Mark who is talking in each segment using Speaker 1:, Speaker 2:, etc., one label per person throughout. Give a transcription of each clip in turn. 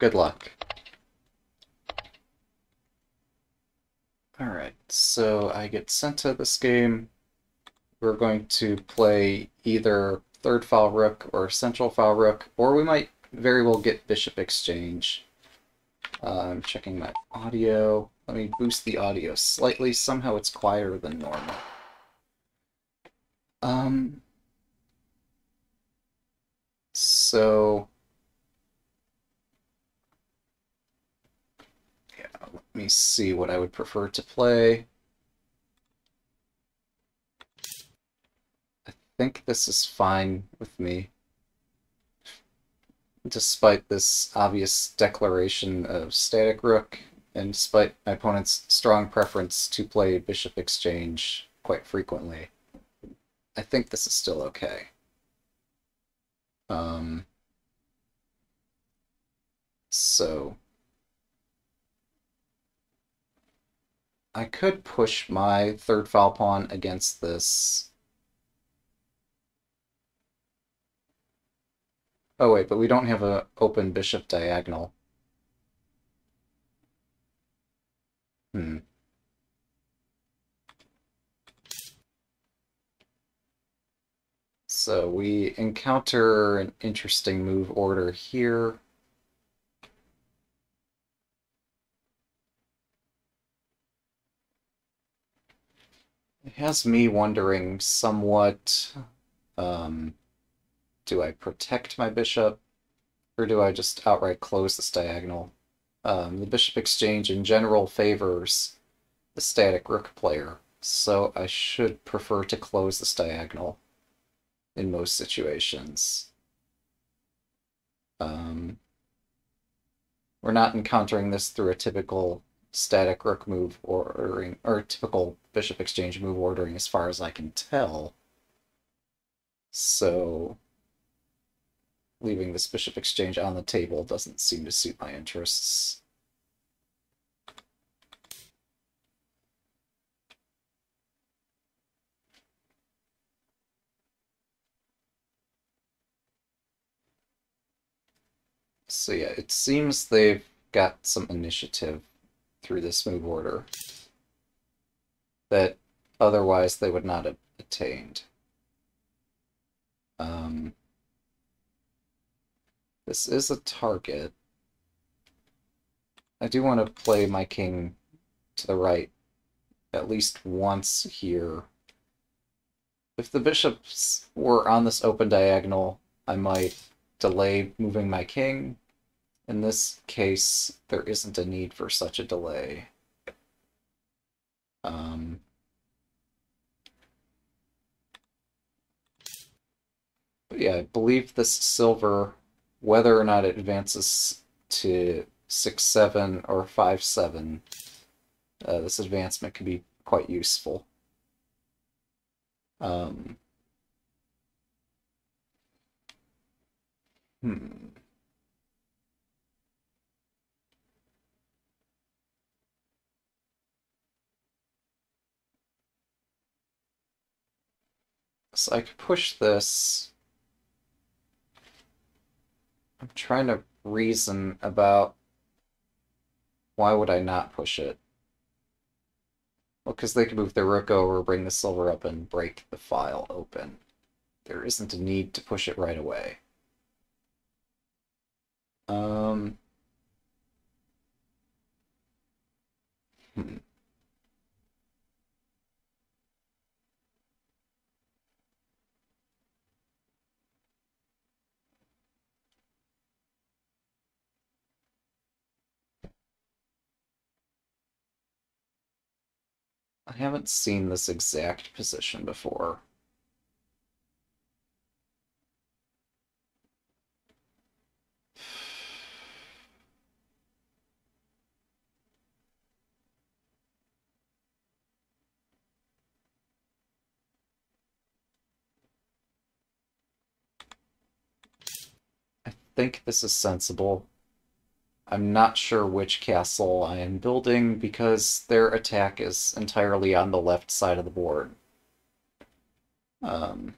Speaker 1: Good luck. Alright, so I get sent to this game. We're going to play either third file rook or central file rook, or we might very well get bishop exchange. Uh, I'm checking my audio. Let me boost the audio slightly. Somehow it's quieter than normal. Um, so me see what I would prefer to play. I think this is fine with me. Despite this obvious declaration of static rook, and despite my opponent's strong preference to play bishop exchange quite frequently, I think this is still okay. Um, so I could push my third file pawn against this. Oh wait, but we don't have an open bishop diagonal. Hmm. So we encounter an interesting move order here. It has me wondering somewhat, um, do I protect my bishop, or do I just outright close this diagonal? Um, the bishop exchange in general favors the static rook player, so I should prefer to close this diagonal in most situations. Um, we're not encountering this through a typical static rook move ordering, or typical bishop exchange move ordering as far as I can tell. So leaving this bishop exchange on the table doesn't seem to suit my interests. So yeah, it seems they've got some initiative through this move order that otherwise they would not have attained. Um, this is a target. I do want to play my king to the right at least once here. If the bishops were on this open diagonal, I might delay moving my king in this case, there isn't a need for such a delay. Um, but yeah, I believe this silver, whether or not it advances to 6-7 or 5-7, uh, this advancement can be quite useful. Um, hmm. I could push this. I'm trying to reason about why would I not push it? Well, because they could move their rook over, bring the silver up, and break the file open. There isn't a need to push it right away. Um... Hmm. I haven't seen this exact position before. I think this is sensible. I'm not sure which castle I am building because their attack is entirely on the left side of the board. Um,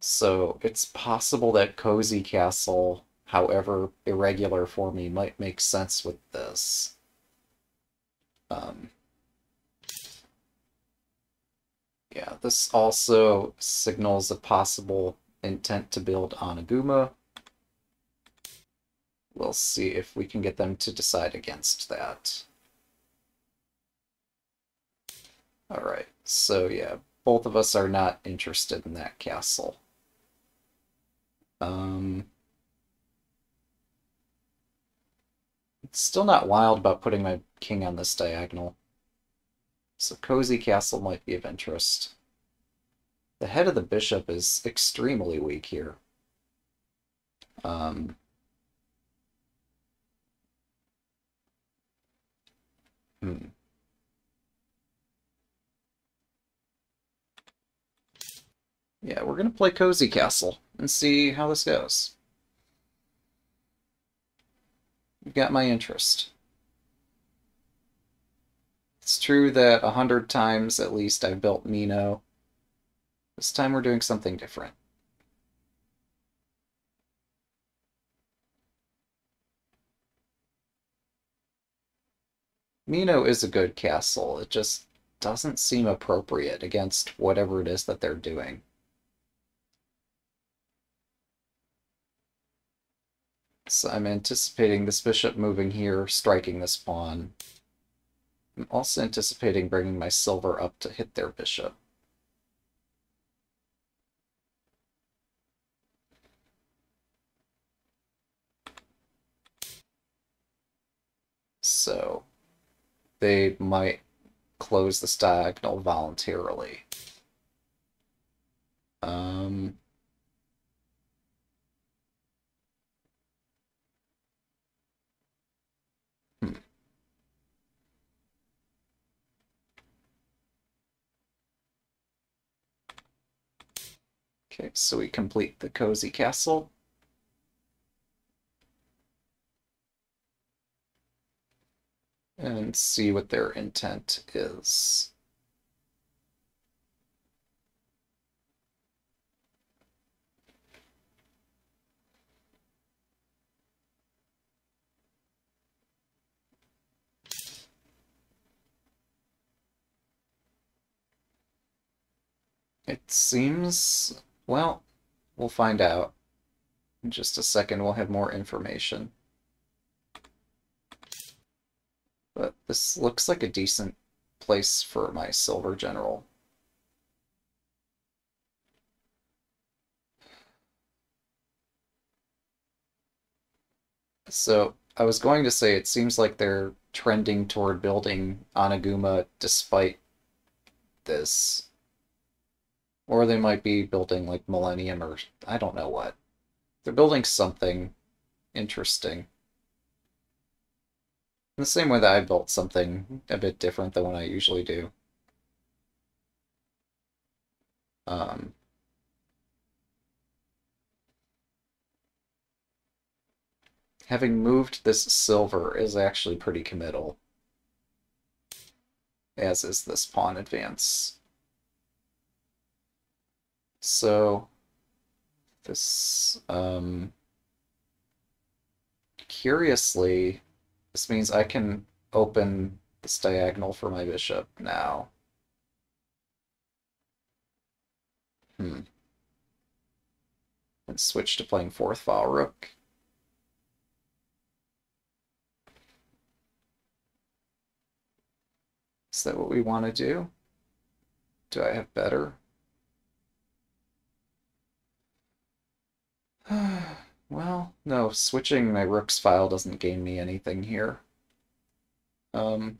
Speaker 1: so it's possible that Cozy Castle however irregular for me, might make sense with this. Um, yeah, this also signals a possible intent to build Anaguma. We'll see if we can get them to decide against that. Alright, so yeah, both of us are not interested in that castle. Um, it's still not wild about putting my king on this diagonal. So Cozy Castle might be of interest. The head of the bishop is extremely weak here. Um, hmm. Yeah, we're going to play Cozy Castle and see how this goes. You've got my interest. It's true that a hundred times at least I've built Mino. This time we're doing something different. Mino is a good castle. It just doesn't seem appropriate against whatever it is that they're doing. So I'm anticipating this bishop moving here, striking this pawn. I'm also anticipating bringing my silver up to hit their bishop. So they might close this diagonal voluntarily. Um, hmm. Okay, so we complete the cozy castle. And see what their intent is. It seems, well, we'll find out. In just a second, we'll have more information. But this looks like a decent place for my silver general. So I was going to say it seems like they're trending toward building Anaguma despite this. Or they might be building like Millennium or I don't know what. They're building something interesting. In the same way that I built something a bit different than what I usually do. Um, having moved this silver is actually pretty committal, as is this pawn advance. So, this, um, curiously, this means I can open this diagonal for my bishop now. Hmm. And switch to playing fourth file rook. Is that what we want to do? Do I have better? Well, no, switching my rook's file doesn't gain me anything here. Um,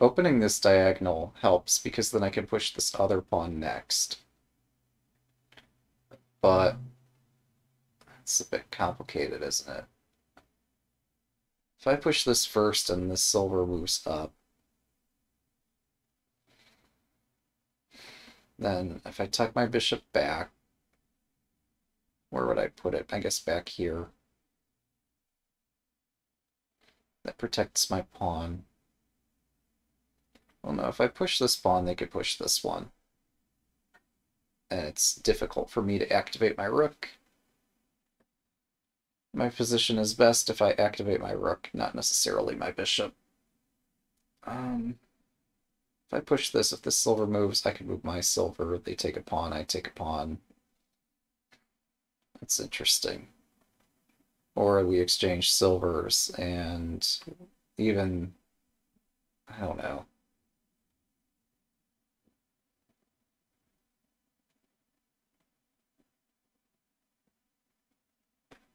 Speaker 1: opening this diagonal helps because then I can push this other pawn next. But it's a bit complicated, isn't it? If I push this first and this silver moves up, Then if I tuck my bishop back, where would I put it? I guess back here. That protects my pawn. Well, no, if I push this pawn, they could push this one. And it's difficult for me to activate my rook. My position is best if I activate my rook, not necessarily my bishop. Um, if I push this, if this silver moves, I can move my silver. They take a pawn, I take a pawn. That's interesting. Or we exchange silvers and even, I don't know.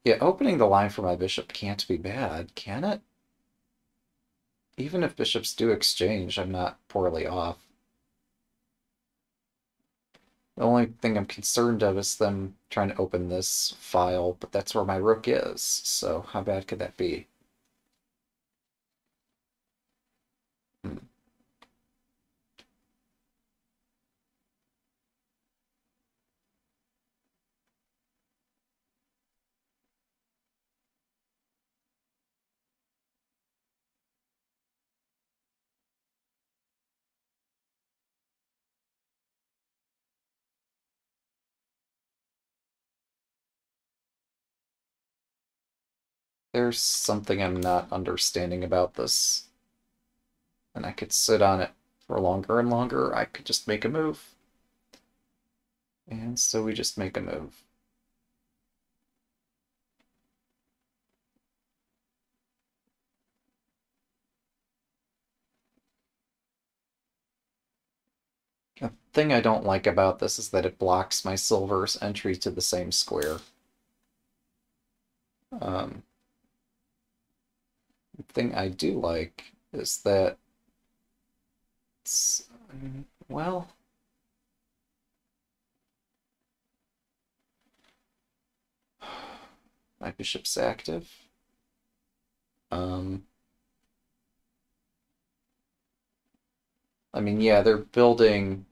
Speaker 1: Yeah, opening the line for my bishop can't be bad, can it? Even if bishops do exchange, I'm not poorly off. The only thing I'm concerned of is them trying to open this file, but that's where my rook is, so how bad could that be? Hmm. There's something I'm not understanding about this. And I could sit on it for longer and longer. I could just make a move. And so we just make a move. The thing I don't like about this is that it blocks my silver's entry to the same square. Um, thing I do like is that it's, well, my bishop's active. Um, I mean, yeah, they're building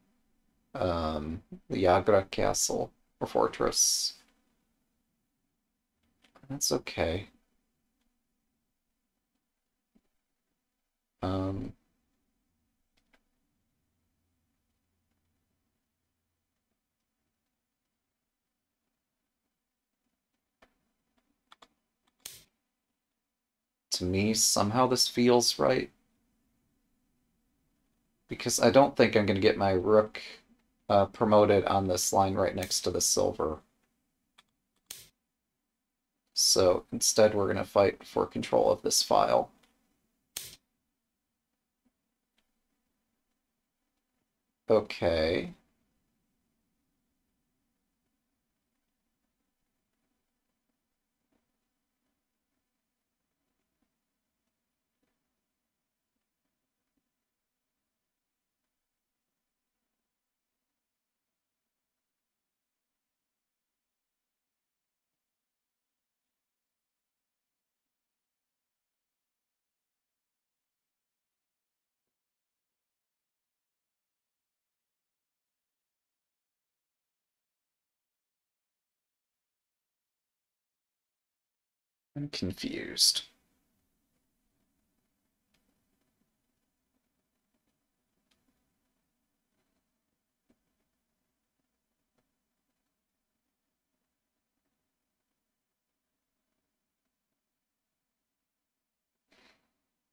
Speaker 1: um, the Yagura castle or fortress. That's okay. Um, to me, somehow this feels right. Because I don't think I'm going to get my rook uh, promoted on this line right next to the silver. So instead we're going to fight for control of this file. Okay. I'm confused.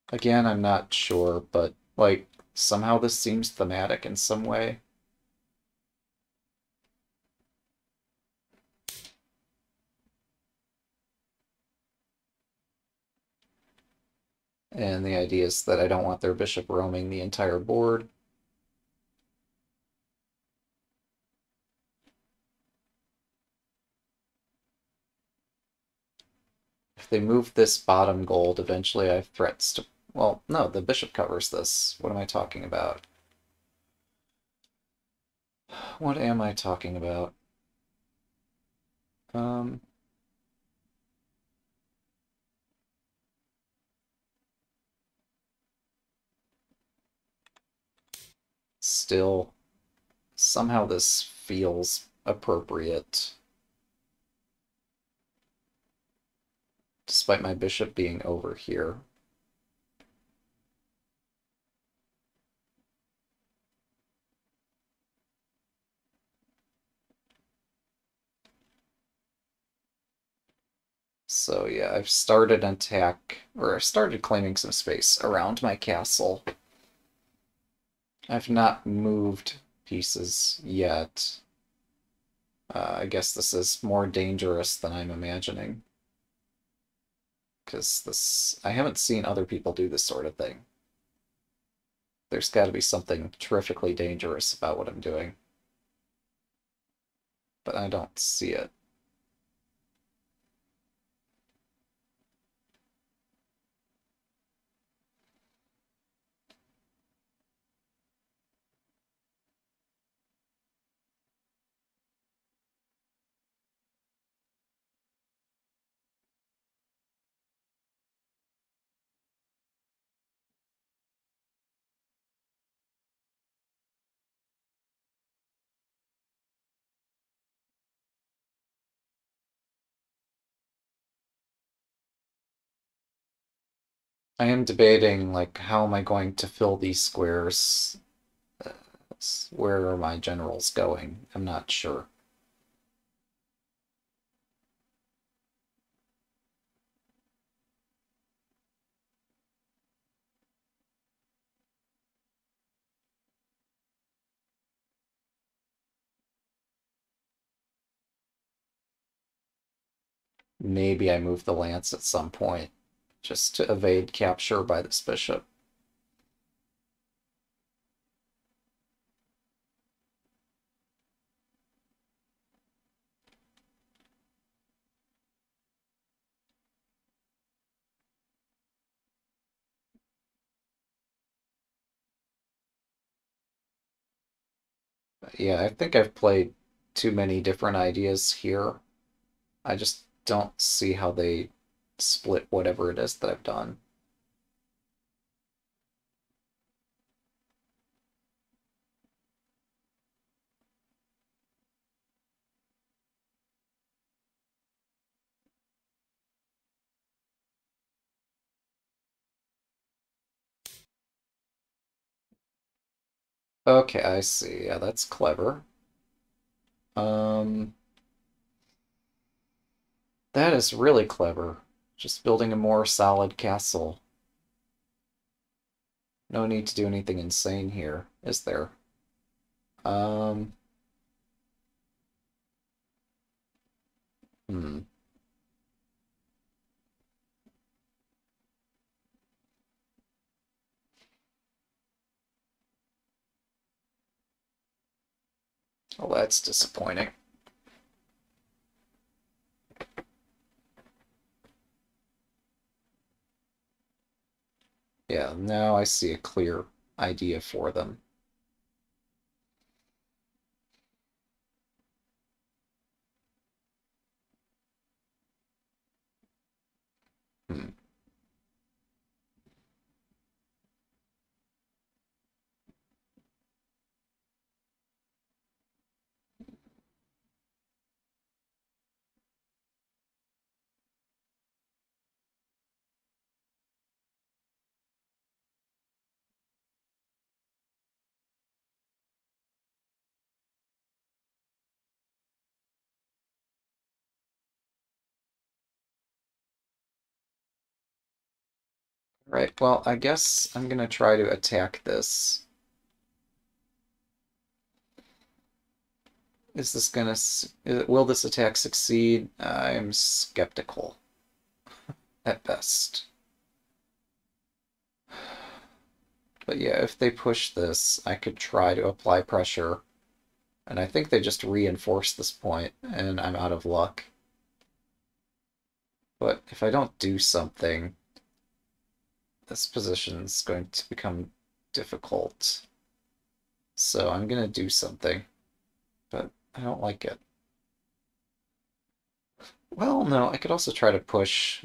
Speaker 1: Again, I'm not sure, but like somehow this seems thematic in some way. And the idea is that I don't want their bishop roaming the entire board. If they move this bottom gold, eventually I have threats to... Well, no, the bishop covers this. What am I talking about? What am I talking about? Um... still, somehow this feels appropriate. Despite my bishop being over here. So yeah, I've started attack, or I've started claiming some space around my castle. I've not moved pieces yet. Uh, I guess this is more dangerous than I'm imagining. Because this, I haven't seen other people do this sort of thing. There's got to be something terrifically dangerous about what I'm doing. But I don't see it. I am debating, like, how am I going to fill these squares? Where are my generals going? I'm not sure. Maybe I move the lance at some point just to evade capture by this bishop. yeah, I think I've played too many different ideas here. I just don't see how they split whatever it is that I've done. Okay, I see. Yeah, that's clever. Um, that is really clever. Just building a more solid castle. No need to do anything insane here, is there? Um... Hmm. Well, that's disappointing. Yeah, now I see a clear idea for them. Right, well, I guess I'm gonna try to attack this. Is this gonna... Will this attack succeed? I'm skeptical. At best. But yeah, if they push this, I could try to apply pressure. And I think they just reinforce this point, and I'm out of luck. But if I don't do something, this position is going to become difficult. So I'm going to do something, but I don't like it. Well, no, I could also try to push,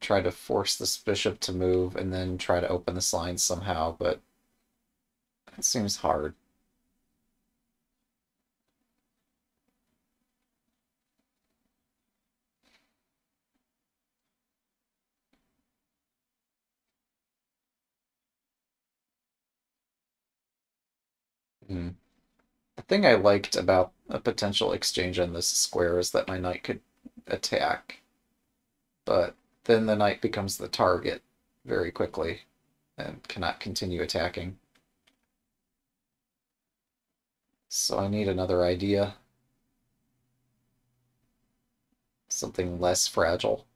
Speaker 1: try to force this bishop to move, and then try to open this line somehow, but it seems hard. Mm. The thing I liked about a potential exchange on this square is that my knight could attack. But then the knight becomes the target very quickly and cannot continue attacking. So I need another idea. Something less fragile.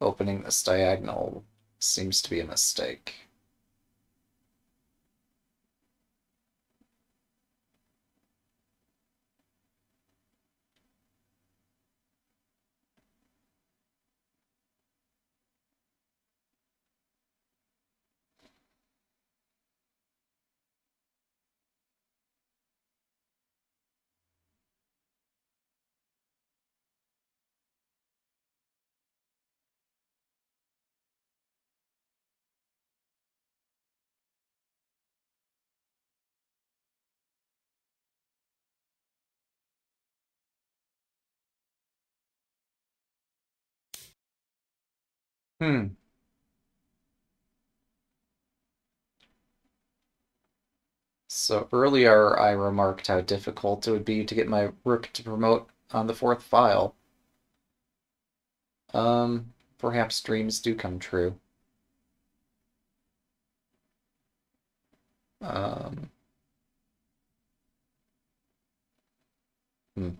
Speaker 1: Opening this diagonal seems to be a mistake. Hmm. So earlier I remarked how difficult it would be to get my rook to promote on the fourth file. Um, perhaps dreams do come true. Um, hmm.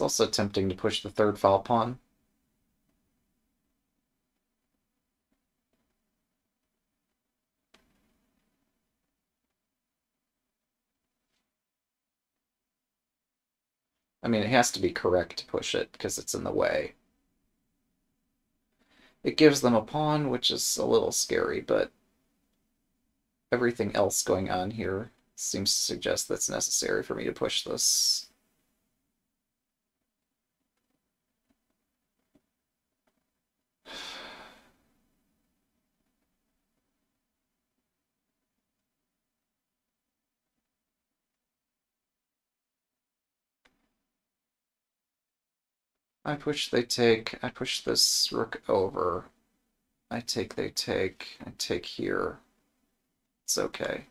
Speaker 1: It's also tempting to push the third file pawn. I mean, it has to be correct to push it because it's in the way. It gives them a pawn, which is a little scary, but everything else going on here seems to suggest that's necessary for me to push this. I push, they take. I push this rook over. I take, they take. I take here. It's okay.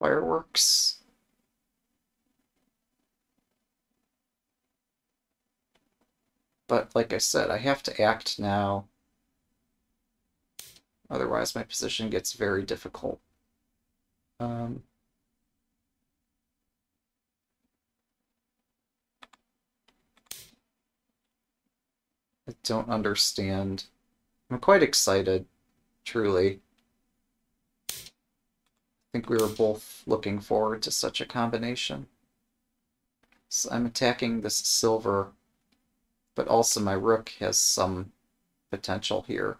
Speaker 1: Fireworks. But like I said, I have to act now. Otherwise, my position gets very difficult. Um, I don't understand. I'm quite excited, truly. I think we were both looking forward to such a combination. So I'm attacking this silver but also my rook has some potential here.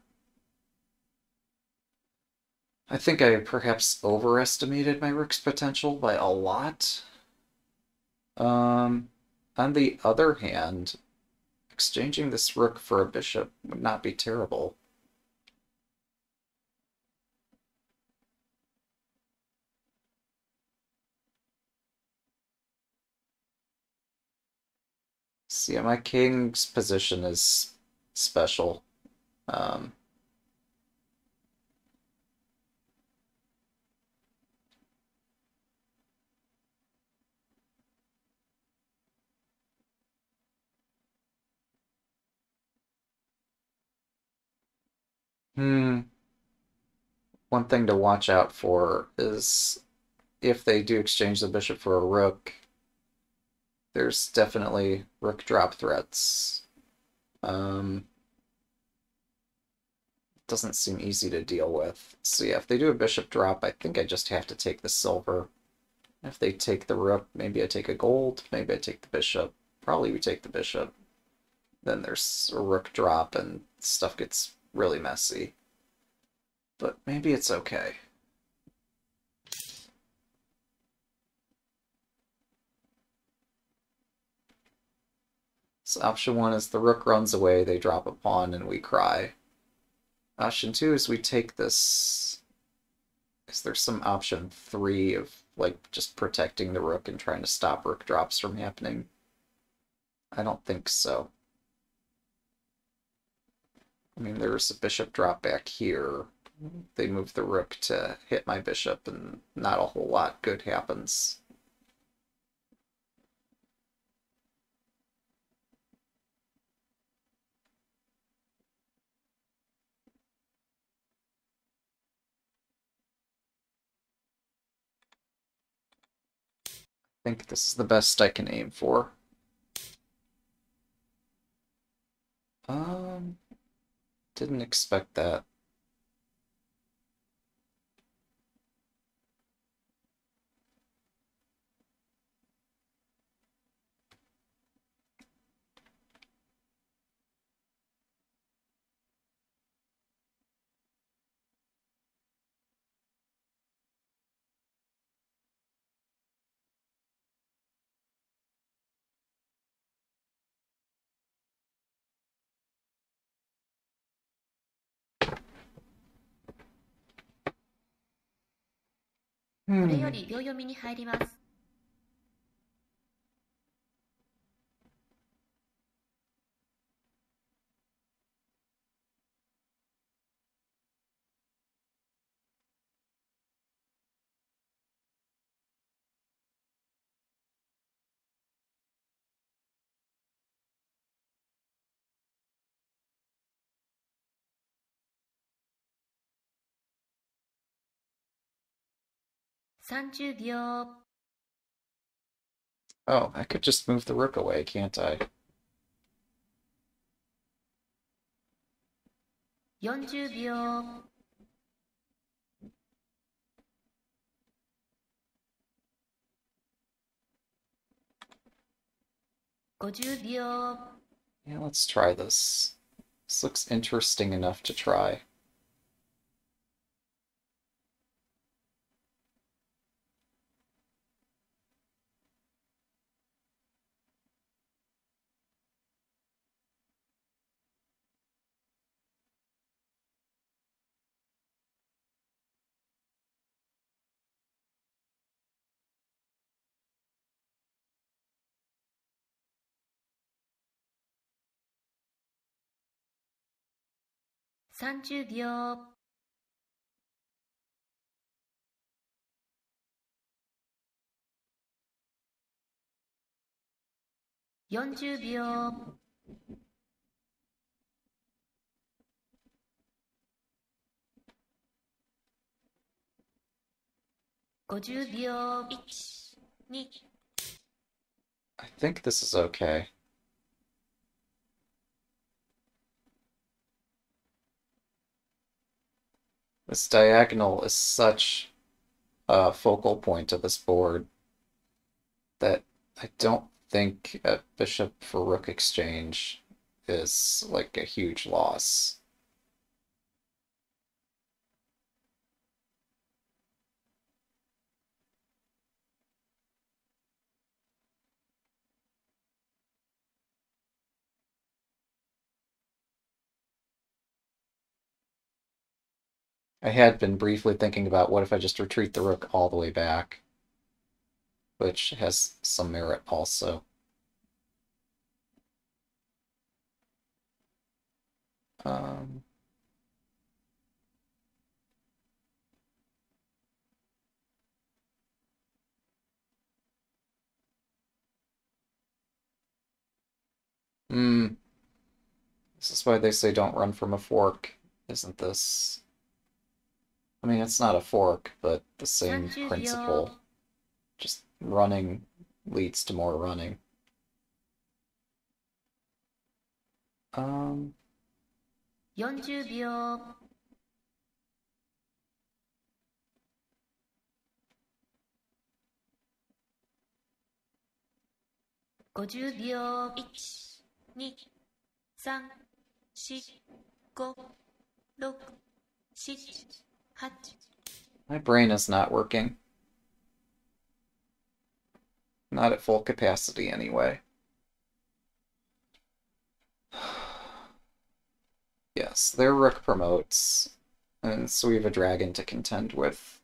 Speaker 1: I think I perhaps overestimated my rook's potential by a lot. Um, on the other hand, exchanging this rook for a bishop would not be terrible. See, my king's position is special. Um, hmm. One thing to watch out for is if they do exchange the bishop for a rook, there's definitely rook drop threats. Um, doesn't seem easy to deal with. So yeah, if they do a bishop drop, I think I just have to take the silver. If they take the rook, maybe I take a gold, maybe I take the bishop. Probably we take the bishop. Then there's a rook drop and stuff gets really messy. But maybe it's okay. So option one is the rook runs away, they drop a pawn, and we cry. Option two is we take this. Is there some option three of like just protecting the rook and trying to stop rook drops from happening? I don't think so. I mean, there's a bishop drop back here. They move the rook to hit my bishop, and not a whole lot good happens. Think this is the best I can aim for. Um, didn't expect that.
Speaker 2: これより秒読みに入ります。30秒。
Speaker 1: Oh, I could just move the rook away, can't I?
Speaker 2: 40秒。 50秒。
Speaker 1: Yeah, let's try this. This looks interesting enough to
Speaker 2: try.30 秒。40秒。50秒。1、2、
Speaker 1: I think this is okay. This diagonal is such a focal point of this board that I don't think a bishop for rook exchange is like a huge loss. I had been briefly thinking about what if I just retreat the rook all the way back, which has some merit also. Um, hmm. This is why they say don't run from a fork, isn't this? I mean, it's not a fork, but the same principle. Just running leads to more running. Um.
Speaker 2: 40秒. Fifty 秒. 1,
Speaker 1: my brain is not working. Not at full capacity, anyway. yes, their rook promotes, and so we have a dragon to contend with.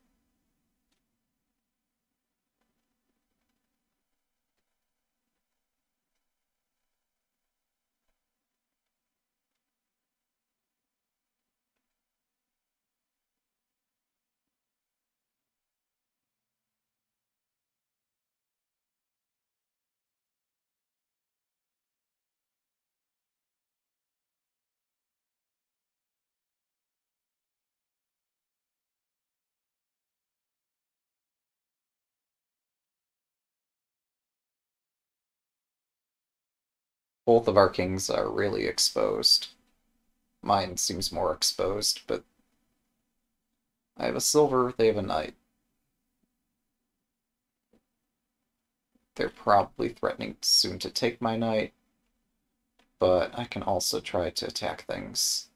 Speaker 1: Both of our kings are really exposed. Mine seems more exposed, but I have a silver, they have a knight. They're probably threatening soon to take my knight, but I can also try to attack things.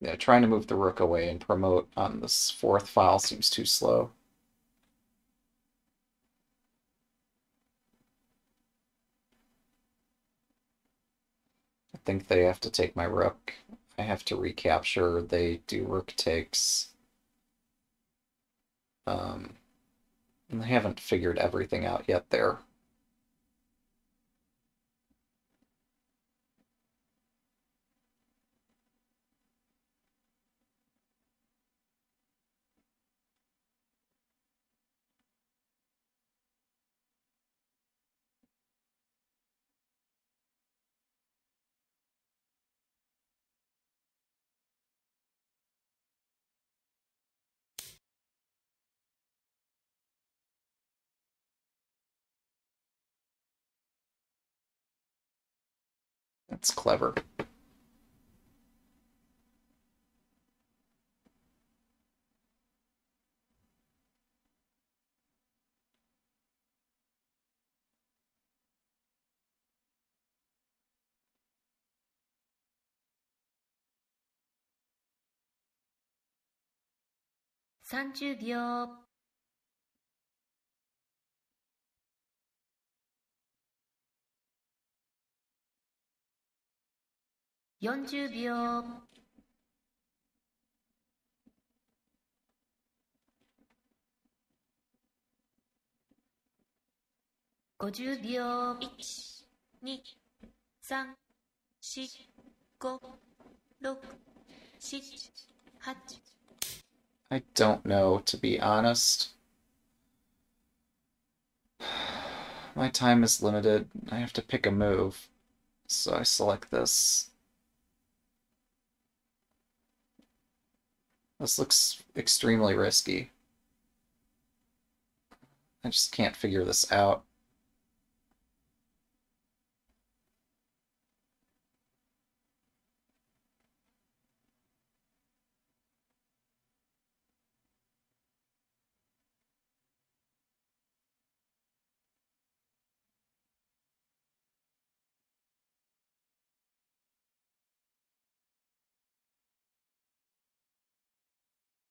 Speaker 1: Yeah, trying to move the rook away and promote on this fourth file seems too slow. I think they have to take my rook. I have to recapture. They do rook takes. Um, and they haven't figured everything out yet there. That's clever.
Speaker 2: Thirty 秒。40秒。50秒。1、2、3、4、5、6、7、8。
Speaker 1: I don't know, to be honest. My time is limited. I have to pick a move. So I select this. This looks extremely risky. I just can't figure this out.「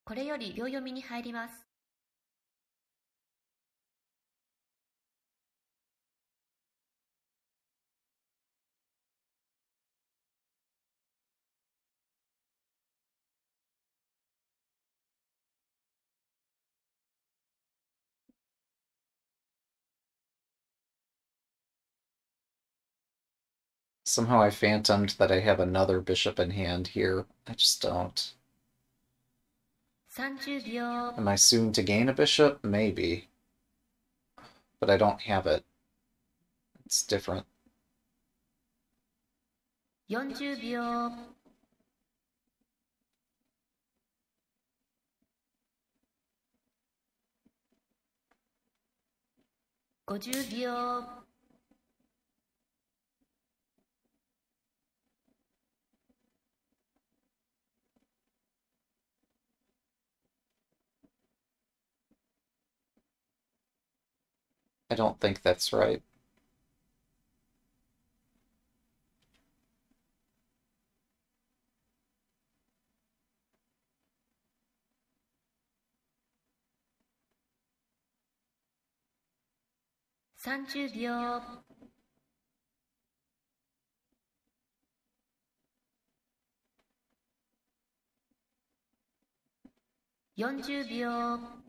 Speaker 2: これより秒読みに入ります」。
Speaker 1: Somehow I phantomed that I have another bishop in hand here. I just don't. Am I soon to gain a bishop? Maybe. But I don't have it. It's different. I don't think that's right.
Speaker 2: Thirty 秒。40秒。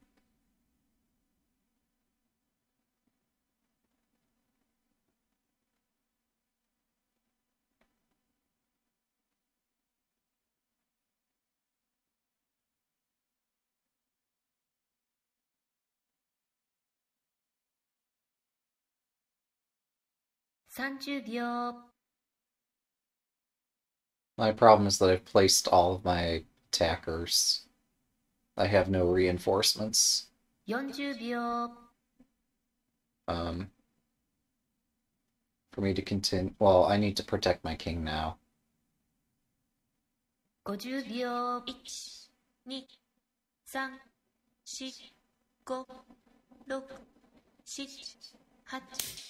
Speaker 2: complicated.30秒。
Speaker 1: My problem is that I've placed all of my attackers. I have no reinforcements.
Speaker 2: 40秒。
Speaker 1: Um, for me to continue, well, I need to protect my king now.
Speaker 2: 50秒。1、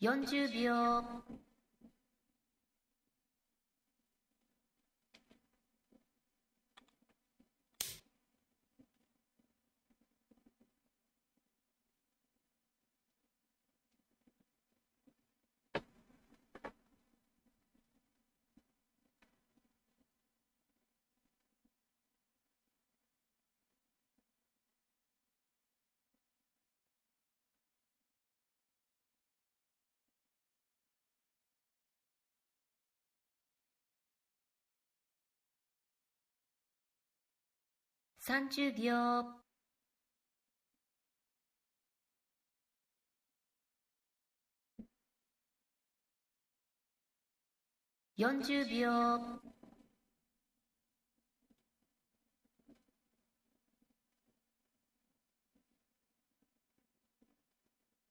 Speaker 2: 40秒。30秒40秒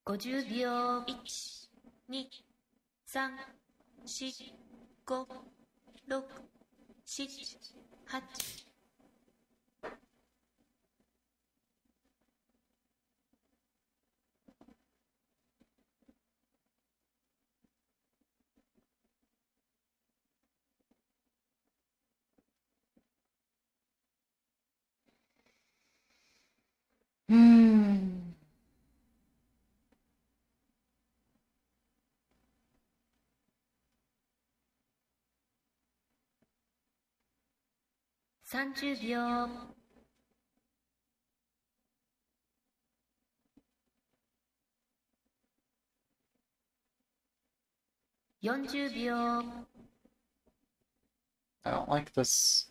Speaker 2: 50秒1234567 8 3、4、5、6、7、8。
Speaker 1: Hmm.
Speaker 2: 30秒40秒
Speaker 1: I don't like this.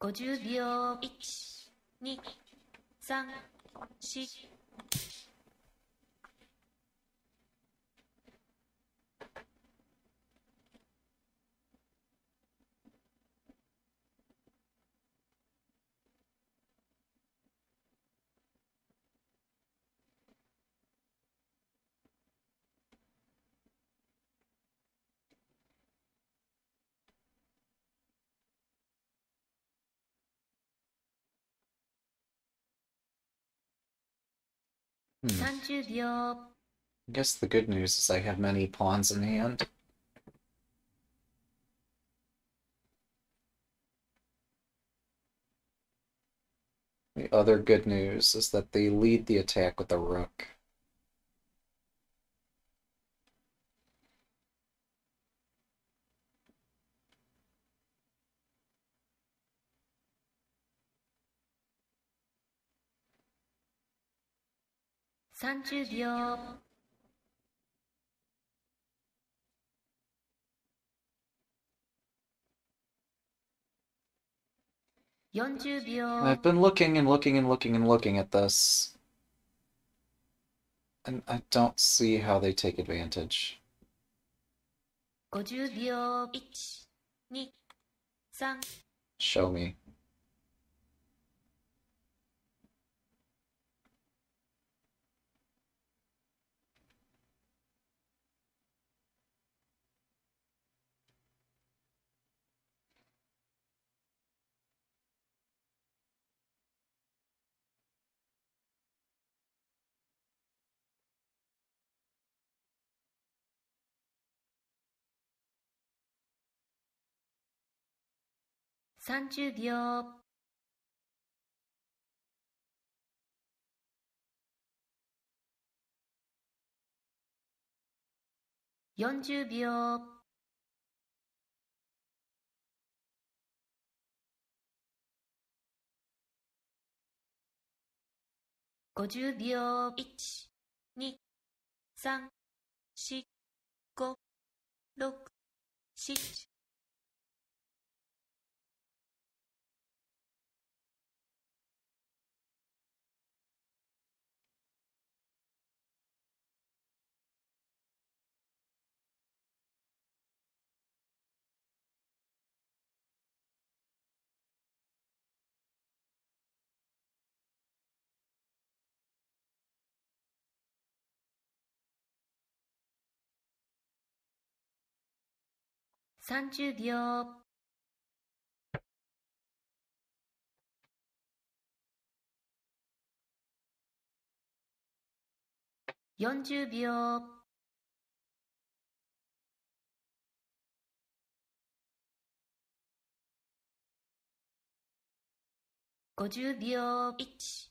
Speaker 2: 50秒1、2、3、4
Speaker 1: Hmm.
Speaker 2: 30秒。
Speaker 1: I guess the good news is I have many pawns in hand. The other good news is that they lead the attack with a rook.
Speaker 2: 30秒
Speaker 1: I've been looking and looking and looking and looking at this. And I don't see how they take advantage.
Speaker 2: 50秒.
Speaker 1: Show me.
Speaker 2: 30秒40秒50秒1、2、3、4、5、6、7、三十秒四十秒五十秒一。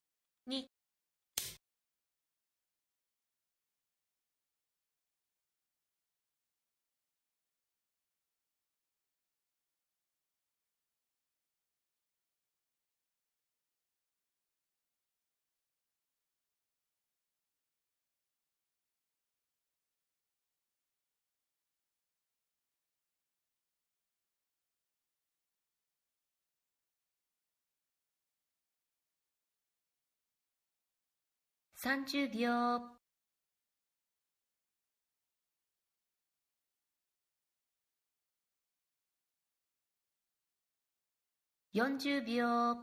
Speaker 2: 30秒40秒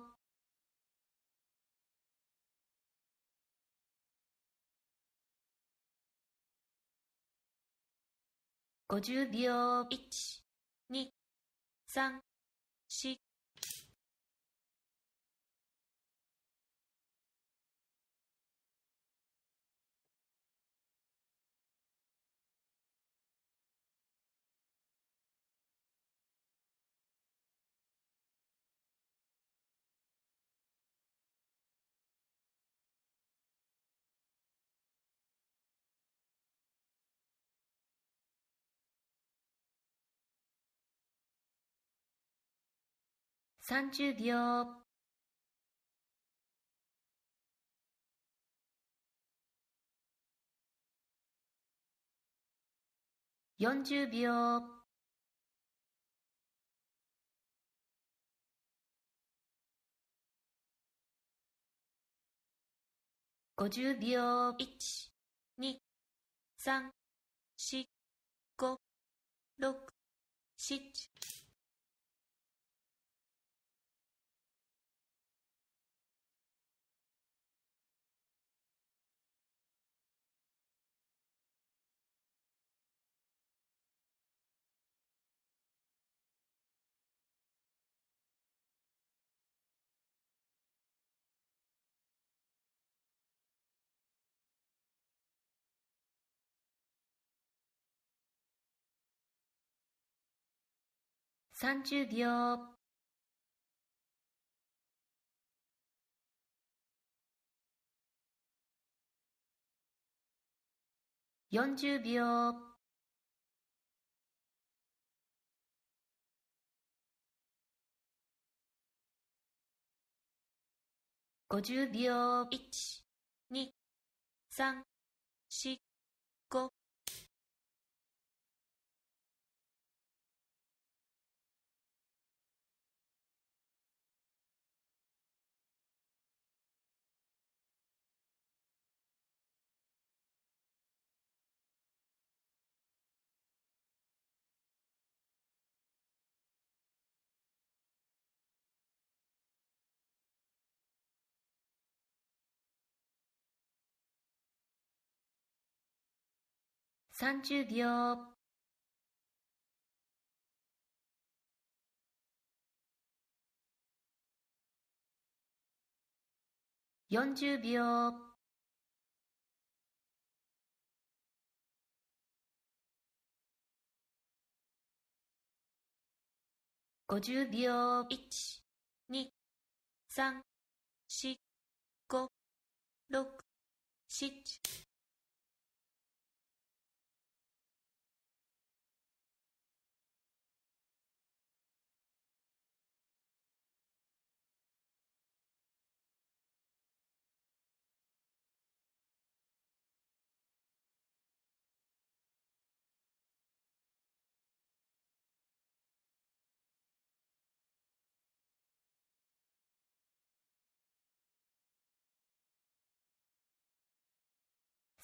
Speaker 2: 50秒1、2、3、4三十秒四十秒五十秒一、二、三、四、五、六、七。30秒40秒50秒1、2、3、4、5、30秒40秒50秒1。2。3。4。5。6。7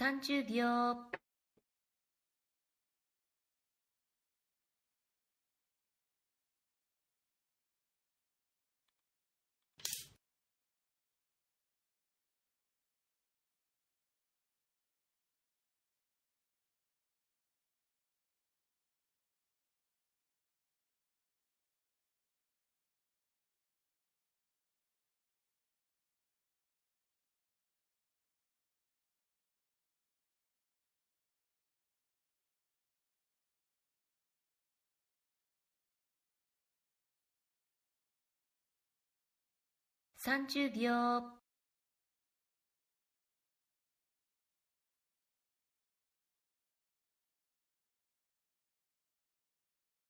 Speaker 2: 30秒。30秒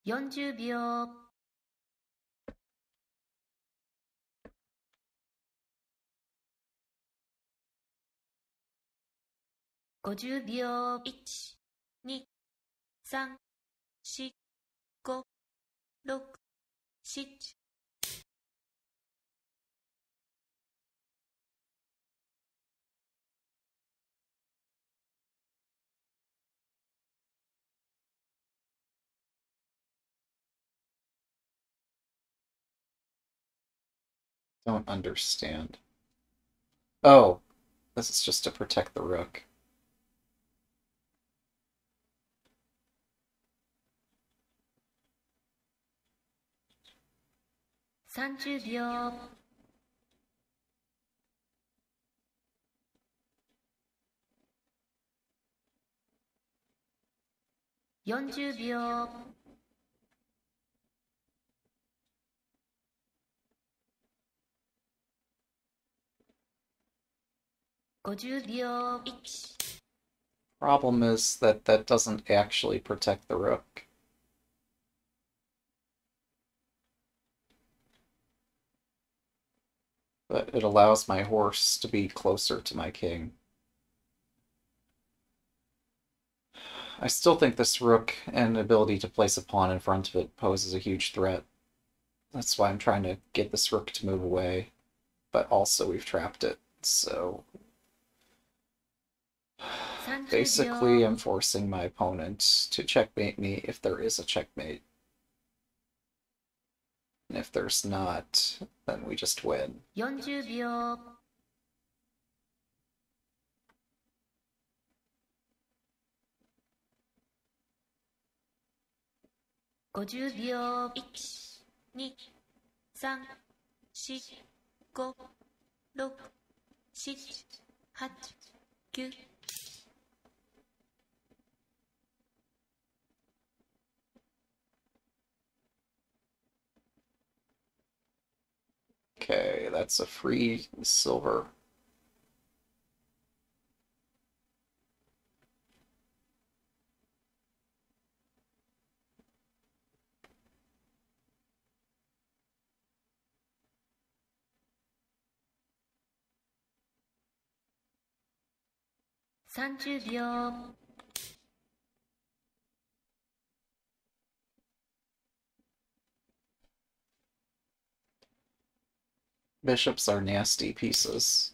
Speaker 2: 40秒50秒1234567、
Speaker 1: Don't understand. Oh, this is just to protect the rook.
Speaker 2: Thirty 秒。50秒。1
Speaker 1: Problem is that that doesn't actually protect the rook. But it allows my horse to be closer to my king. I still think this rook and ability to place a pawn in front of it poses a huge threat. That's why I'm trying to get this rook to move away. But also we've trapped it, so... Basically, I'm forcing my opponent to checkmate me if there is a checkmate. And if there's not, then we just win.
Speaker 2: 40秒。50秒。1、2、3、4、5、6、7、8、9。
Speaker 1: Okay, that's a free
Speaker 2: silver.30 秒。
Speaker 1: Bishops are nasty pieces.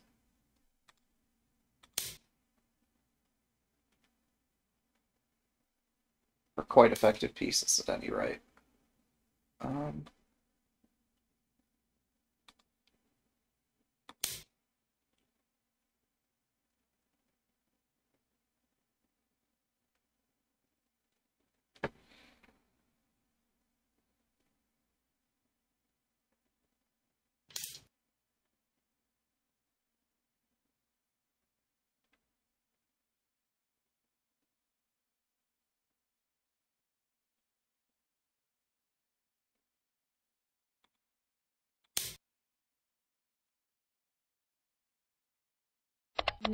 Speaker 1: Or quite effective pieces at any rate. Um,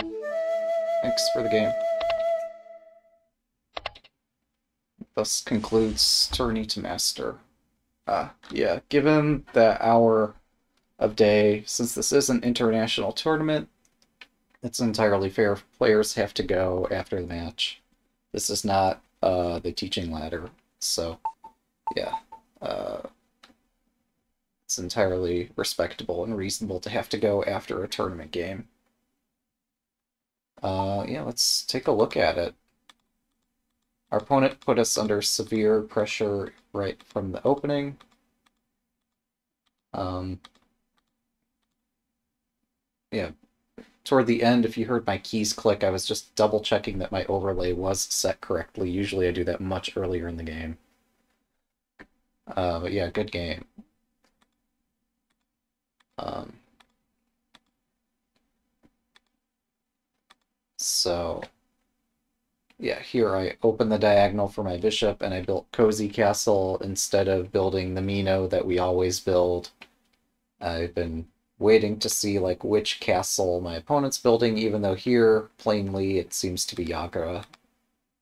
Speaker 1: Thanks for the game. Thus concludes Tourney to Master. Uh, yeah, given the hour of day, since this is an international tournament, it's entirely fair players have to go after the match. This is not uh, the teaching ladder, so yeah. Uh, it's entirely respectable and reasonable to have to go after a tournament game. Uh, yeah, let's take a look at it. Our opponent put us under severe pressure right from the opening. Um, yeah, toward the end, if you heard my keys click, I was just double checking that my overlay was set correctly. Usually I do that much earlier in the game. Uh, but yeah, good game. Um, So yeah, here I open the diagonal for my bishop and I built Cozy Castle instead of building the Mino that we always build. I've been waiting to see like which castle my opponent's building, even though here, plainly, it seems to be Yagura,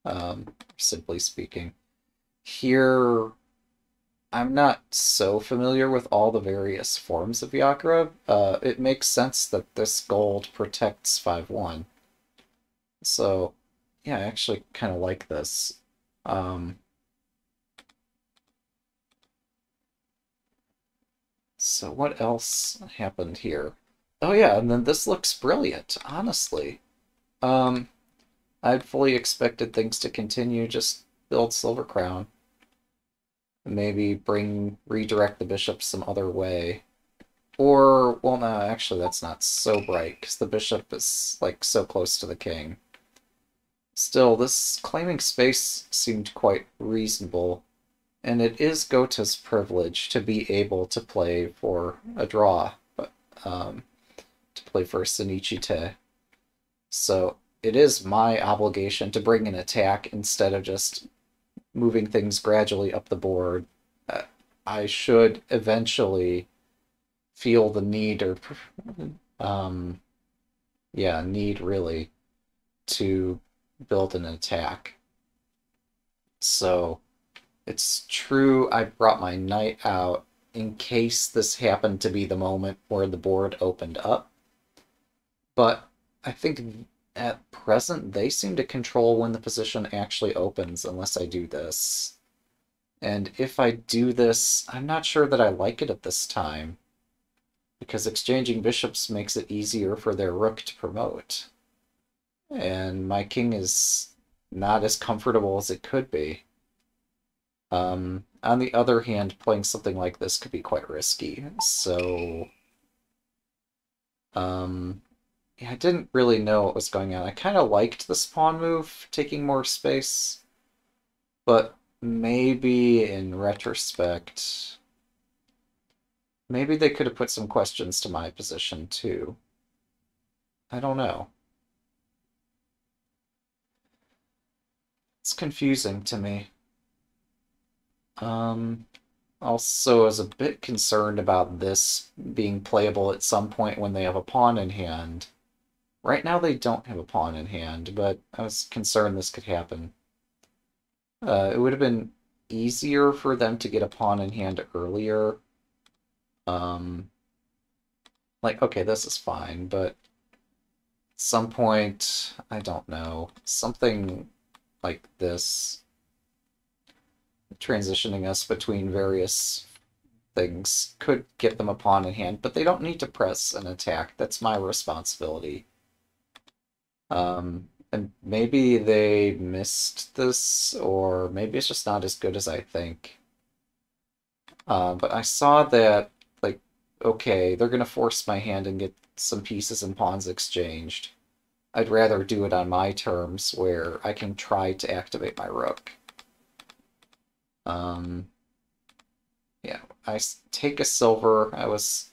Speaker 1: um, simply speaking. Here, I'm not so familiar with all the various forms of Yagura. Uh, it makes sense that this gold protects 5-1. So, yeah, I actually kind of like this. Um, so what else happened here? Oh yeah, and then this looks brilliant, honestly. Um, I'd fully expected things to continue, just build Silver Crown. Maybe bring, redirect the bishop some other way. Or, well, no, actually, that's not so bright, because the bishop is, like, so close to the king. Still, this claiming space seemed quite reasonable, and it is Gote's privilege to be able to play for a draw, but um, to play for Sennichite. So it is my obligation to bring an attack instead of just moving things gradually up the board. Uh, I should eventually feel the need or um yeah, need really to build an attack. So it's true I brought my knight out in case this happened to be the moment where the board opened up. But I think at present, they seem to control when the position actually opens unless I do this. And if I do this, I'm not sure that I like it at this time. Because exchanging bishops makes it easier for their rook to promote. And my king is not as comfortable as it could be. Um, on the other hand, playing something like this could be quite risky. So, um, yeah, I didn't really know what was going on. I kind of liked the spawn move, taking more space, but maybe in retrospect, maybe they could have put some questions to my position too. I don't know. It's confusing to me. Um, also, I was a bit concerned about this being playable at some point when they have a pawn in hand. Right now they don't have a pawn in hand, but I was concerned this could happen. Uh, it would have been easier for them to get a pawn in hand earlier. Um, like, okay, this is fine, but at some point, I don't know, something like this, transitioning us between various things could get them a pawn in hand, but they don't need to press an attack. That's my responsibility. Um, and maybe they missed this, or maybe it's just not as good as I think. Uh, but I saw that, like, okay, they're going to force my hand and get some pieces and pawns exchanged. I'd rather do it on my terms, where I can try to activate my rook. Um, yeah, I take a silver. I was,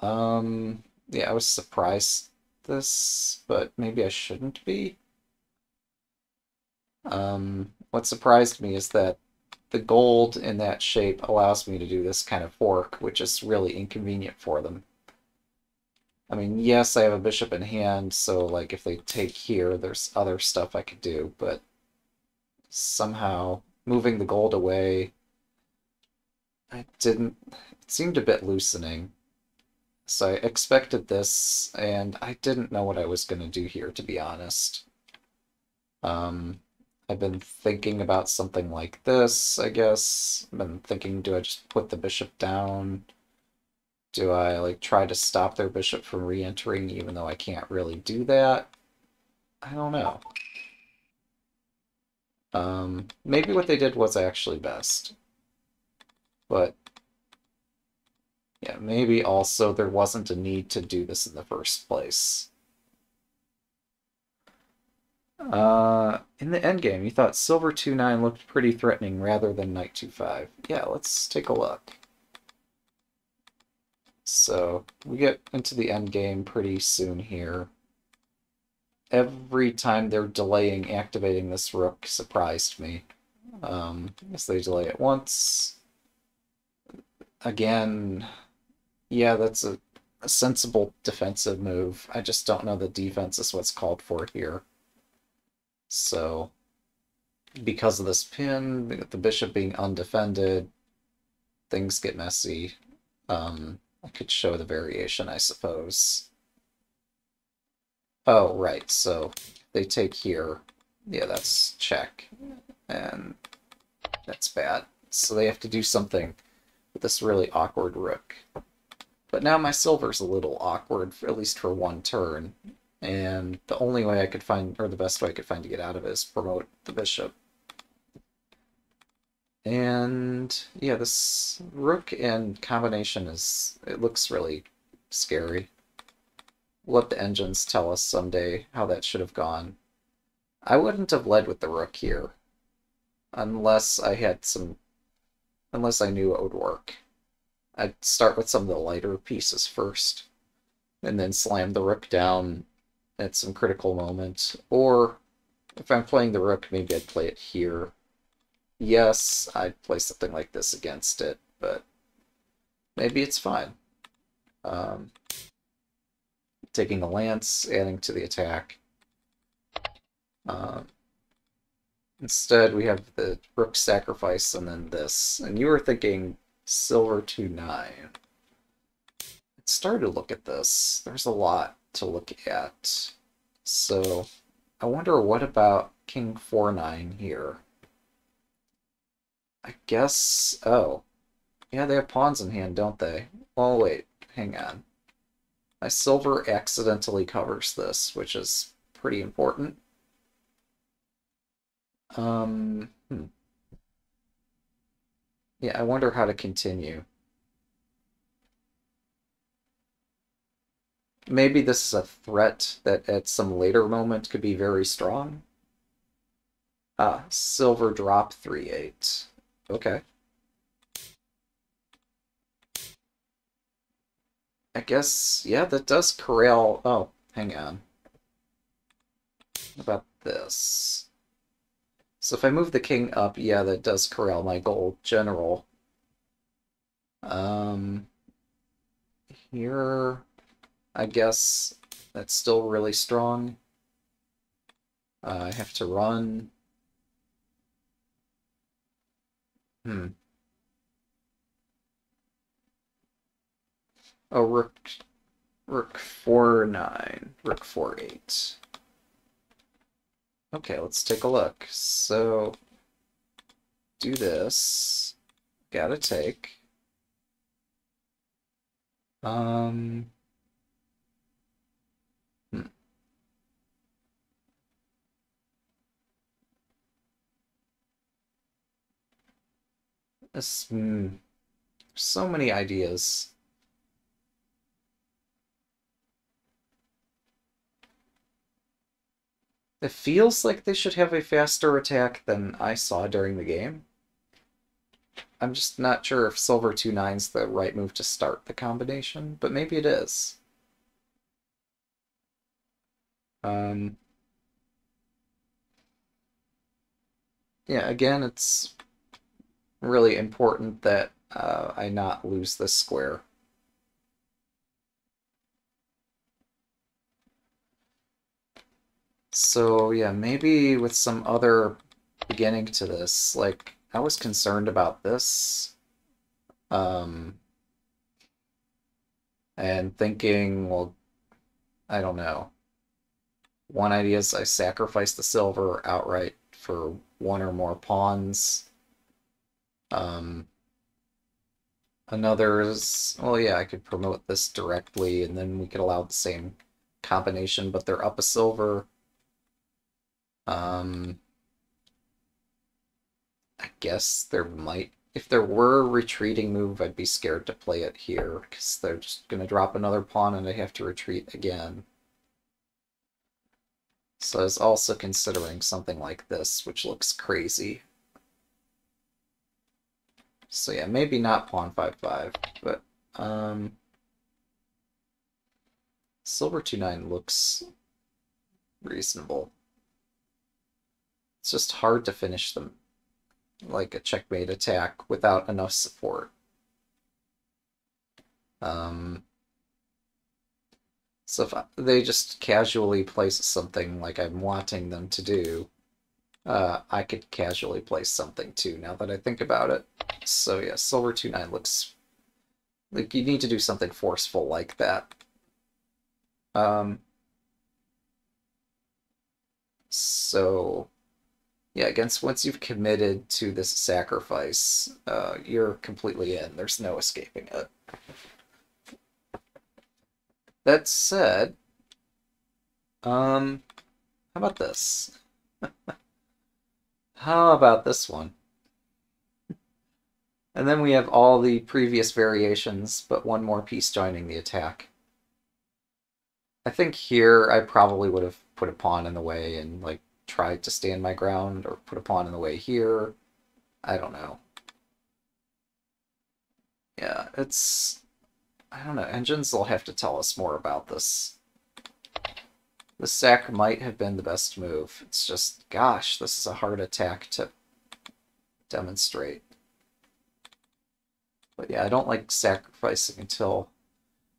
Speaker 1: um, yeah, I was surprised this, but maybe I shouldn't be. Um, what surprised me is that the gold in that shape allows me to do this kind of fork, which is really inconvenient for them. I mean, yes, I have a bishop in hand, so like if they take here, there's other stuff I could do, but somehow moving the gold away, I didn't, it seemed a bit loosening. So I expected this, and I didn't know what I was going to do here, to be honest. Um, I've been thinking about something like this, I guess. I've been thinking, do I just put the bishop down? Do I, like, try to stop their bishop from re-entering, even though I can't really do that? I don't know. Um, maybe what they did was actually best. But yeah, maybe also there wasn't a need to do this in the first place. Uh, in the endgame, you thought Silver 2-9 looked pretty threatening rather than Knight 2-5. Yeah, let's take a look. So, we get into the endgame pretty soon here. Every time they're delaying activating this rook surprised me. Um, I guess they delay it once. Again, yeah, that's a, a sensible defensive move. I just don't know that defense is what's called for here. So, because of this pin, the bishop being undefended, things get messy. Um, I could show the variation, I suppose. Oh, right, so they take here. Yeah, that's check. And that's bad. So they have to do something with this really awkward rook. But now my silver's a little awkward, at least for one turn. And the only way I could find, or the best way I could find to get out of it is promote the bishop. And yeah, this rook and combination is, it looks really scary. Let the engines tell us someday how that should have gone. I wouldn't have led with the rook here. Unless I had some... Unless I knew it would work. I'd start with some of the lighter pieces first. And then slam the rook down at some critical moment. Or, if I'm playing the rook, maybe I'd play it here yes, I'd play something like this against it, but maybe it's fine. Um, taking a lance, adding to the attack. Um, instead, we have the rook sacrifice and then this. And you were thinking silver 2-9. It started to look at this. There's a lot to look at. So, I wonder what about king 4-9 here? I guess... Oh. Yeah, they have pawns in hand, don't they? Oh, wait. Hang on. My silver accidentally covers this, which is pretty important. Um, hmm. Yeah, I wonder how to continue. Maybe this is a threat that at some later moment could be very strong. Ah, silver drop 3-8. Okay. I guess, yeah, that does corral... Oh, hang on. What about this? So if I move the king up, yeah, that does corral my gold general. Um, here, I guess that's still really strong. Uh, I have to run. Hmm. Oh, rook, rook four nine, rook four eight. Okay, let's take a look. So, do this. Gotta take. Um. This, mm, so many ideas. It feels like they should have a faster attack than I saw during the game. I'm just not sure if Silver 2-9 is the right move to start the combination, but maybe it is. Um, yeah, again, it's really important that uh, I not lose this square. So yeah, maybe with some other beginning to this, like I was concerned about this. Um, and thinking, well, I don't know. One idea is I sacrifice the silver outright for one or more pawns. Um, another is, well, yeah, I could promote this directly, and then we could allow the same combination, but they're up a silver. Um, I guess there might, if there were a retreating move, I'd be scared to play it here, because they're just going to drop another pawn and I have to retreat again. So I was also considering something like this, which looks crazy. So yeah, maybe not pawn 5-5, but um, silver 2-9 looks reasonable. It's just hard to finish them like a checkmate attack without enough support. Um, so if they just casually place something like I'm wanting them to do, uh, I could casually place something too, now that I think about it. So yeah, Silver 2-9 looks... Like, you need to do something forceful like that. Um, so, yeah, against once you've committed to this sacrifice, uh, you're completely in. There's no escaping it. That said, um, how about this? How about this one? And then we have all the previous variations, but one more piece joining the attack. I think here I probably would have put a pawn in the way and like tried to stand my ground or put a pawn in the way here. I don't know. Yeah, it's... I don't know. Engines will have to tell us more about this. The sack might have been the best move. It's just, gosh, this is a hard attack to demonstrate. But yeah, I don't like sacrificing until...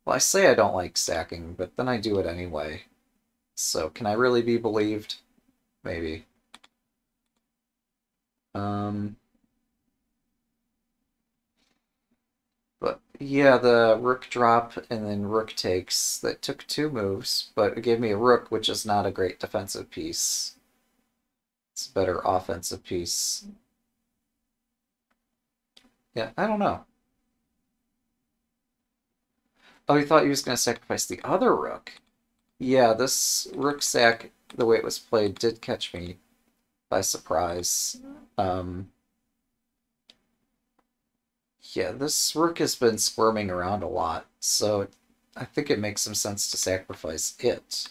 Speaker 1: Well, I say I don't like sacking, but then I do it anyway. So can I really be believed? Maybe. Um... But yeah, the rook drop and then rook takes, that took two moves, but it gave me a rook, which is not a great defensive piece. It's a better offensive piece. Yeah, I don't know. Oh, he thought he was going to sacrifice the other rook. Yeah, this rook sack, the way it was played, did catch me by surprise. Um, yeah, this rook has been squirming around a lot, so I think it makes some sense to sacrifice it.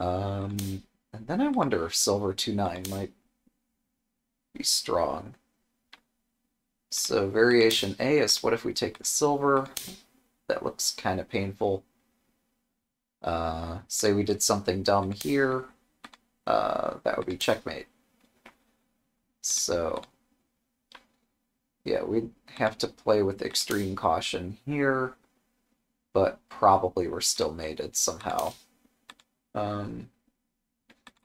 Speaker 1: Um, and then I wonder if silver 2-9 might be strong. So variation A is what if we take the silver? That looks kind of painful. Uh, say we did something dumb here. Uh, that would be checkmate. So yeah, we'd have to play with extreme caution here, but probably we're still mated somehow. Um,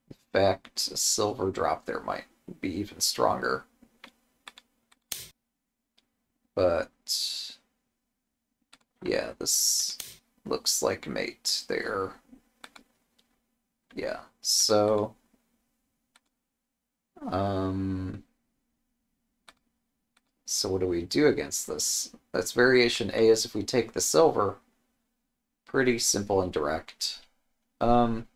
Speaker 1: in fact, a silver drop there might be even stronger. But, yeah, this looks like mate there. Yeah, so, um, so what do we do against this? That's variation A is if we take the silver. Pretty simple and direct. Um,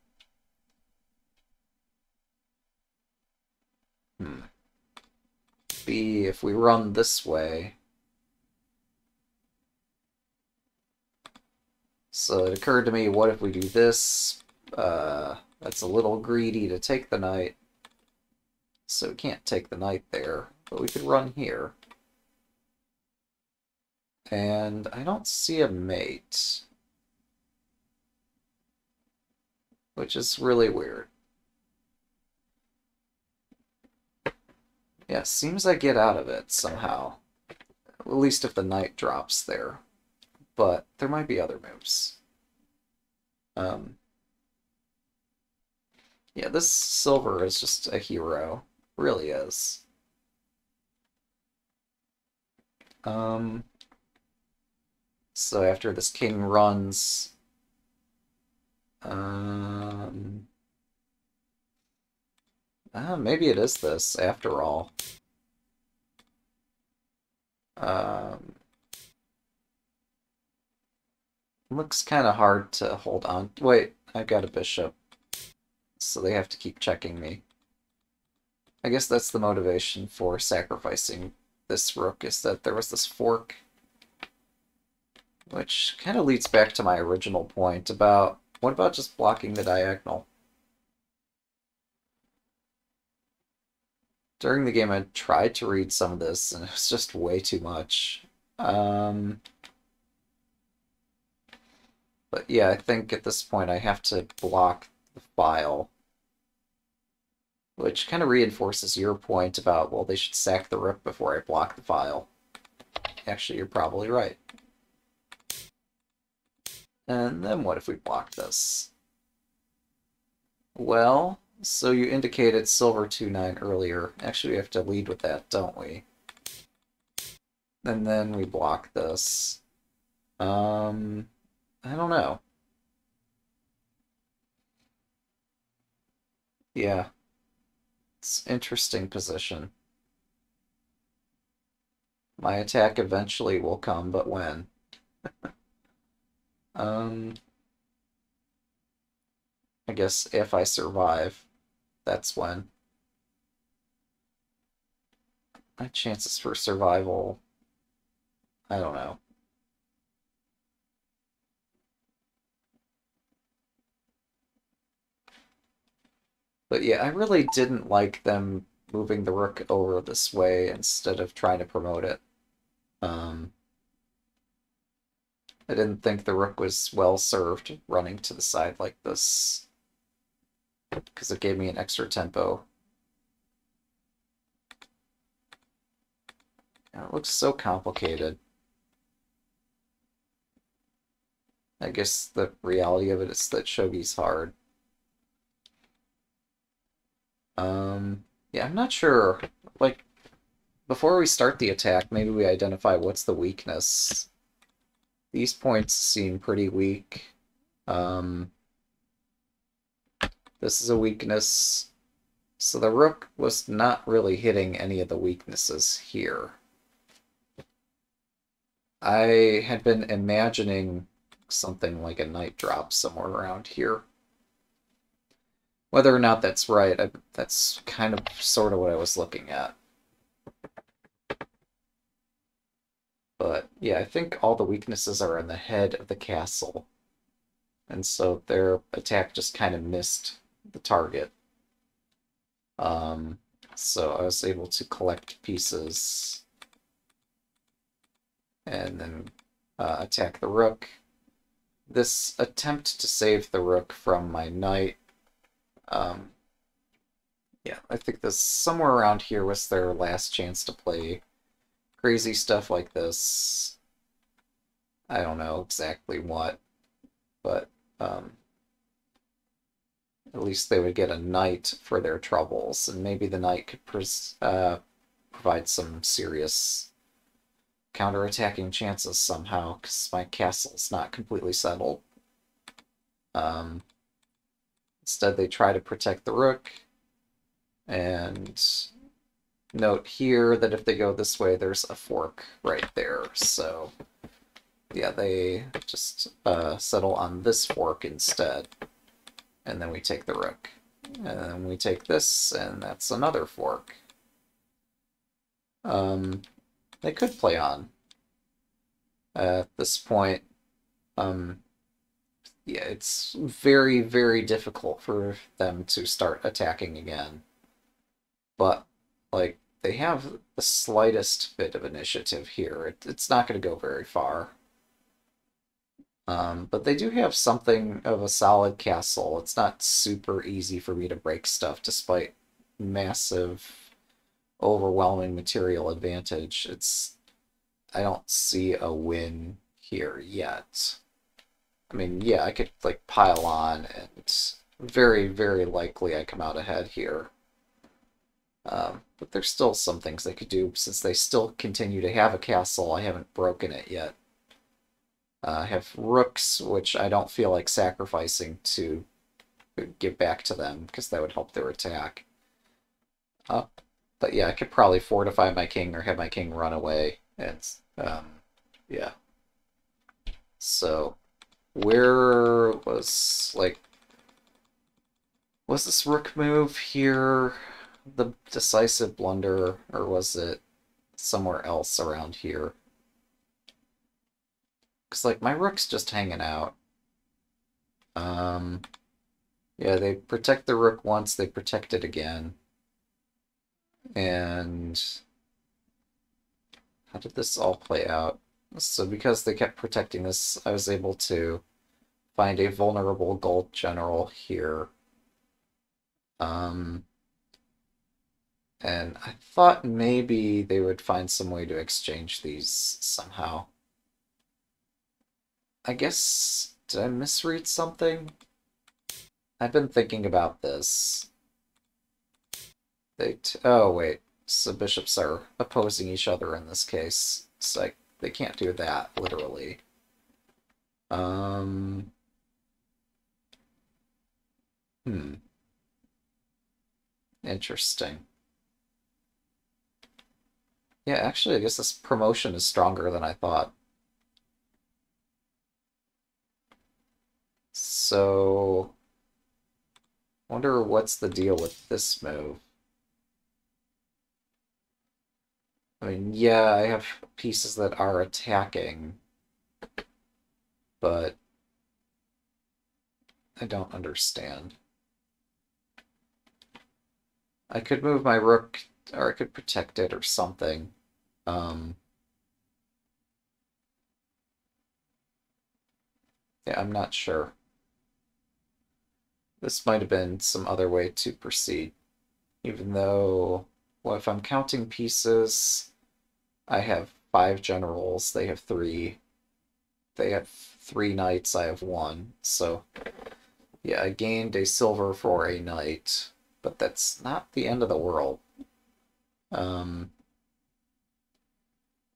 Speaker 1: hmm. B, if we run this way. So it occurred to me, what if we do this? Uh, that's a little greedy to take the knight. So we can't take the knight there, but we could run here. And I don't see a mate. Which is really weird. Yeah, seems I get out of it somehow. At least if the knight drops there. But there might be other moves. Um, yeah, this silver is just a hero. Really is. Um, so after this king runs, um, uh, maybe it is this after all. Um, looks kind of hard to hold on. Wait, I've got a bishop. So they have to keep checking me. I guess that's the motivation for sacrificing this rook, is that there was this fork which kind of leads back to my original point about what about just blocking the diagonal? During the game, I tried to read some of this, and it was just way too much. Um, but yeah, I think at this point I have to block the file. Which kind of reinforces your point about, well, they should sack the rip before I block the file. Actually, you're probably right. And then what if we block this? Well, so you indicated silver 2-9 earlier. Actually, we have to lead with that, don't we? And then we block this. Um, I don't know. Yeah. It's interesting position. My attack eventually will come, but when? Um, I guess if I survive, that's when. my chances for survival. I don't know. But yeah, I really didn't like them moving the rook over this way instead of trying to promote it. Um, I didn't think the rook was well served running to the side like this because it gave me an extra tempo. it looks so complicated. I guess the reality of it is that shogi's hard. Um, yeah, I'm not sure. Like, before we start the attack, maybe we identify what's the weakness. These points seem pretty weak. Um, this is a weakness. So the rook was not really hitting any of the weaknesses here. I had been imagining something like a knight drop somewhere around here. Whether or not that's right, I, that's kind of sort of what I was looking at. But yeah, I think all the weaknesses are in the head of the castle. And so their attack just kind of missed the target. Um, so I was able to collect pieces and then uh, attack the rook. This attempt to save the rook from my knight, um, yeah, I think this somewhere around here was their last chance to play crazy stuff like this. I don't know exactly what, but um, at least they would get a knight for their troubles, and maybe the knight could uh, provide some serious counterattacking chances somehow, because my castle's not completely settled. Um, instead, they try to protect the rook, and note here that if they go this way, there's a fork right there, so yeah, they just uh, settle on this fork instead, and then we take the rook. And we take this, and that's another fork. Um, they could play on. at this point, um, yeah, it's very, very difficult for them to start attacking again. But, like, they have the slightest bit of initiative here. It, it's not going to go very far. Um, but they do have something of a solid castle. It's not super easy for me to break stuff despite massive overwhelming material advantage. It's I don't see a win here yet. I mean, yeah, I could like pile on and very, very likely I come out ahead here. Um, but there's still some things they could do since they still continue to have a castle. I haven't broken it yet. Uh, I have rooks, which I don't feel like sacrificing to give back to them because that would help their attack. Uh, but yeah, I could probably fortify my king or have my king run away. And um, yeah. So where was like was this rook move here the decisive blunder or was it somewhere else around here? Cause like my rook's just hanging out. Um, yeah, they protect the rook once, they protect it again. And how did this all play out? So because they kept protecting this, I was able to find a vulnerable gold general here. Um, and I thought maybe they would find some way to exchange these somehow. I guess, did I misread something? I've been thinking about this. They oh, wait. So bishops are opposing each other in this case. It's like, they can't do that, literally. Um... Hmm. Interesting. Yeah, actually, I guess this promotion is stronger than I thought. So... wonder what's the deal with this move. I mean, yeah, I have pieces that are attacking, but I don't understand. I could move my rook, or I could protect it or something. Um, yeah, I'm not sure. This might have been some other way to proceed, even though, well, if I'm counting pieces, I have five generals, they have three. They have three knights, I have one. So, yeah, I gained a silver for a knight, but that's not the end of the world. Um,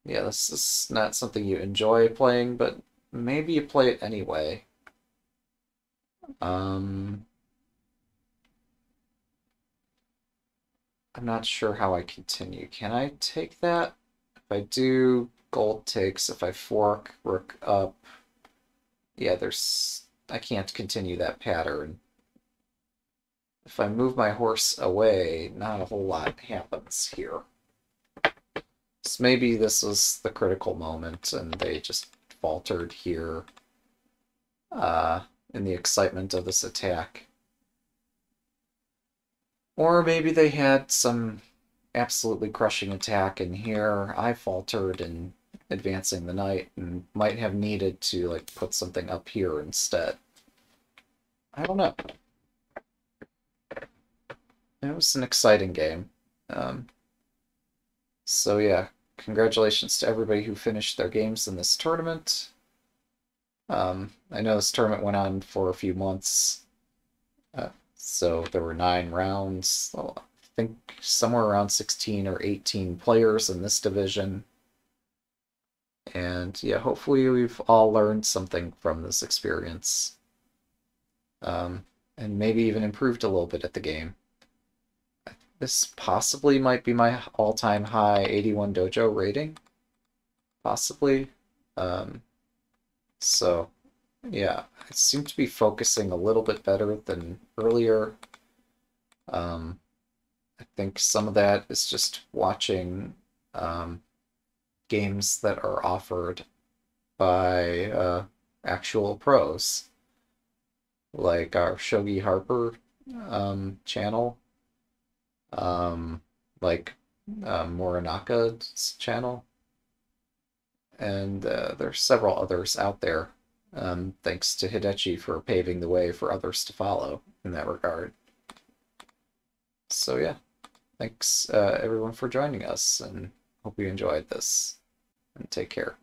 Speaker 1: yeah, this is not something you enjoy playing, but maybe you play it anyway. Um, I'm not sure how I continue. Can I take that? If I do, gold takes. If I fork, rook up. Yeah, there's... I can't continue that pattern. If I move my horse away, not a whole lot happens here. So maybe this was the critical moment and they just faltered here uh, in the excitement of this attack. Or maybe they had some absolutely crushing attack, in here I faltered in advancing the knight and might have needed to like put something up here instead. I don't know. It was an exciting game. Um, so yeah, congratulations to everybody who finished their games in this tournament. Um, I know this tournament went on for a few months, uh, so there were nine rounds. I think somewhere around 16 or 18 players in this division. And yeah, hopefully we've all learned something from this experience. Um, and maybe even improved a little bit at the game. This possibly might be my all-time high 81 dojo rating. Possibly. Um, so, yeah, I seem to be focusing a little bit better than earlier. Um, I think some of that is just watching um, games that are offered by uh, actual pros, like our Shogi Harbour um, channel, um, like uh, Morinaka's channel, and uh, there's several others out there. Um, thanks to Hidetchi for paving the way for others to follow in that regard. So yeah, thanks uh, everyone for joining us, and hope you enjoyed this, and take care.